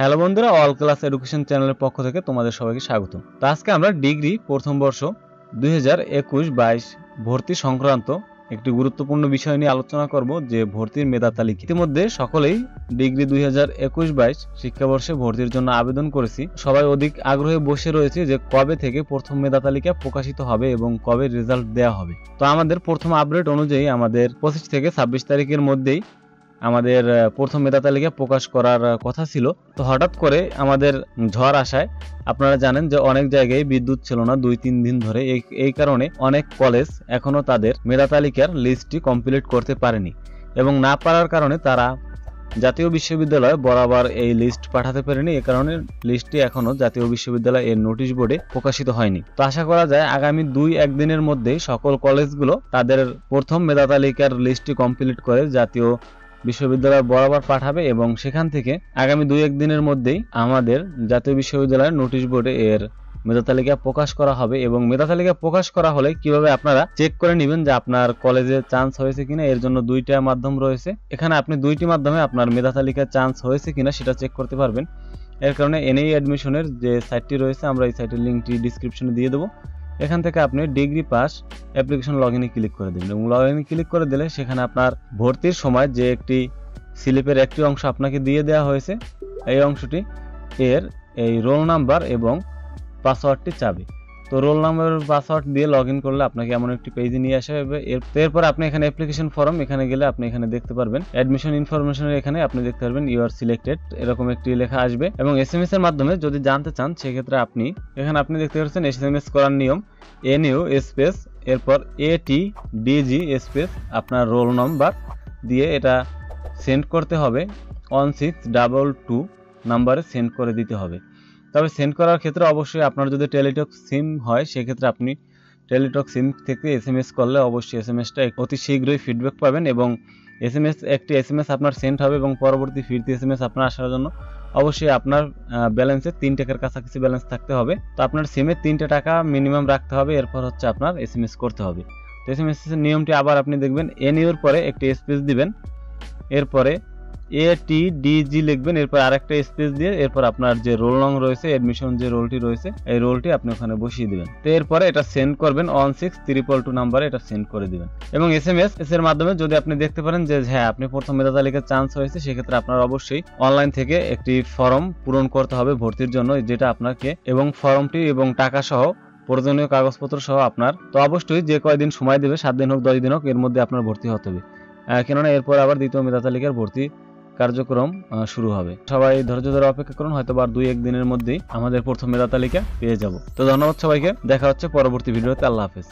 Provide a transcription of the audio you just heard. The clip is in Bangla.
হ্যালো বন্ধুরা অল ক্লাস এডুকেশন চ্যানেলের পক্ষ থেকে তোমাদের সবাইকে স্বাগত তো আজকে আমরা ডিগ্রি প্রথম বর্ষ দুই হাজার একুশ বাইশ ভর্তি সংক্রান্ত একটি গুরুত্বপূর্ণ বিষয় নিয়ে আলোচনা করব যে ভর্তির মেধা তালিকা। ইতিমধ্যে সকলেই ডিগ্রি দুই হাজার একুশ বাইশ শিক্ষাবর্ষে ভর্তির জন্য আবেদন করেছি। সবাই অধিক আগ্রহে বসে রয়েছে যে কবে থেকে প্রথম মেধা তালিকা প্রকাশিত হবে এবং কবে রেজাল্ট দেওয়া হবে। তো আমাদের প্রথম আপডেট অনুযায়ী আমাদের পঁচিশ থেকে ছাব্বিশ তারিখের মধ্যেই আমাদের প্রথম মেধা তালিকা প্রকাশ করার কথা ছিল। তো হঠাৎ করে আমাদের ঝড় আসায় আপনারা জানেন যে অনেক জায়গায় বিদ্যুৎ ছিল না দুই, তিন দিন ধরে। এই কারণে অনেক কলেজ এখনও তাদের মেধা তালিকার লিস্টটি কমপ্লিট করতে পারেনি এবং না পারার কারণে তারা জাতীয় বিশ্ববিদ্যালয় বরাবর এই লিস্ট পাঠাতে পারেনি। এ কারণে লিস্টটি এখনও জাতীয় বিশ্ববিদ্যালয় এর নোটিশ বোর্ডে প্রকাশিত হয়নি। তো আশা করা যায় আগামী দুই একদিনের মধ্যে সকল কলেজগুলো তাদের প্রথম মেধা তালিকার লিস্টটি কমপ্লিট করে জাতীয় বিশ্ববিদ্যালয় বরাবর পাঠাবে এবং সেখান থেকে আগামী দুই একদিনের মধ্যেই আমাদের জাতীয় বিশ্ববিদ্যালয়ের নোটিশ বোর্ডে এর মেধা তালিকা প্রকাশ করা হবে এবং মেধা তালিকা প্রকাশ করা হলে কীভাবে আপনারা চেক করে নেবেন যে আপনার কলেজে চান্স হয়েছে কিনা? এর জন্য দুইটা মাধ্যম রয়েছে। এখানে আপনি দুইটি মাধ্যমে আপনার মেধা তালিকায় চান্স হয়েছে কিনা সেটা চেক করতে পারবেন। এর কারণে এনএই অ্যাডমিশনের যে সাইটটি রয়েছে, আমরা এই সাইটের লিঙ্কটি ডিসক্রিপশনে দিয়ে দেবো। এখান থেকে আপনি ডিগ্রি পাস, অ্যাপ্লিকেশন লগ ইনে ক্লিক করে দিন। এবং লগ ইনে ক্লিক করে দিলে সেখানে আপনার ভর্তির সময় যে একটি স্লিপের একটি অংশ আপনাকে দিয়ে দেওয়া হয়েছে, এই অংশটি এর এই রোল নাম্বার এবং পাসওয়ার্ডটি চাবে। তো রোল নাম্বার, পাসওয়ার্ড দিয়ে লগ ইন করলে আপনাকে এমন একটি পেজে নিয়ে আসা হবে। এরপর আপনি এখানে অ্যাপ্লিকেশন ফর্ম এখানে গেলে আপনি এখানে দেখতে পারবেন। অ্যাডমিশন ইনফরমেশনের এখানে আপনি দেখতে পারবেন ইউ আর সিলেক্টেড এরকম একটি লেখা আসবে। এবং এস এম এস এর মাধ্যমে যদি জানতে চান, সেক্ষেত্রে আপনি, এখানে আপনি দেখতে পাচ্ছেন এস এম এস করার নিয়ম। এন ইউ স্পেস এরপর এ টি ডিজি স্পেস আপনার রোল নাম্বার দিয়ে এটা সেন্ড করতে হবে। ওয়ান সিক্স ডাবল টু নাম্বারে সেন্ড করে দিতে হবে। তবে সেন্ড করার ক্ষেত্রে অবশ্যই আপনার যদি টেলিটক সিম হয়, সেক্ষেত্রে আপনি টেলিটক সিম থেকে এস এম এস করলে অবশ্যই এস এম এসটা অতি শীঘ্রই ফিডব্যাক পাবেন এবং এস এম এস একটি এস এম এস আপনার সেন্ড হবে এবং পরবর্তী ফিরতি এস এম এস আপনার আসার জন্য অবশ্যই আপনার ব্যালেন্সে তিন টাকার কাছাকাছি ব্যালেন্স থাকতে হবে। তো আপনার সিমে তিনটে টাকা মিনিমাম রাখতে হবে, এরপর হচ্ছে আপনার এস এম এস করতে হবে। তো এস এম এস নিয়মটি আবার আপনি দেখবেন এন ইউর পরে একটি স্পেস দিবেন, এরপরে এ টি ডিজি লিখবেন, এরপর আরেকটা স্পেস দিয়ে এরপর আপনার যে রোল নং রয়েছে এডমিশন যে রোলটি রয়েছে, এই রোলটি আপনি ওখানে বসিয়ে দিবেন। তো এরপরে এটা সেন্ড করবেন ওয়ান সিক্স ত্রিপল টু নাম্বারে এটা সেন্ড করে দিবেন। এবং এস এম এস এর মাধ্যমে যদি আপনি দেখতে পারেন যে হ্যাঁ আপনি প্রথম মেধা তালিকার চান্স হয়েছে, সেক্ষেত্রে আপনার অবশ্যই অনলাইন থেকে একটি ফর্ম পূরণ করতে হবে ভর্তির জন্য, যেটা আপনাকে এবং ফর্মটি এবং টাকা সহ, প্রয়োজনীয় কাগজপত্র সহ আপনার। তো অবশ্যই যে কয়দিন সময় দেবে, সাত দিন হোক, দশ দিন হোক, এর মধ্যে আপনার ভর্তি হতে হবে। কেননা এরপর আবার দ্বিতীয় মেধা তালিকার ভর্তি কার্যক্রম শুরু হবে। সবাই ধৈর্য ধরে অপেক্ষা করুন, হয়তো আর দুই এক দিনের মধ্যেই আমাদের প্রথম মেধা তালিকা পেয়ে যাব। তো ধন্যবাদ সবাইকে, দেখা হচ্ছে পরবর্তী ভিডিওতে, আল্লাহ হাফেজ।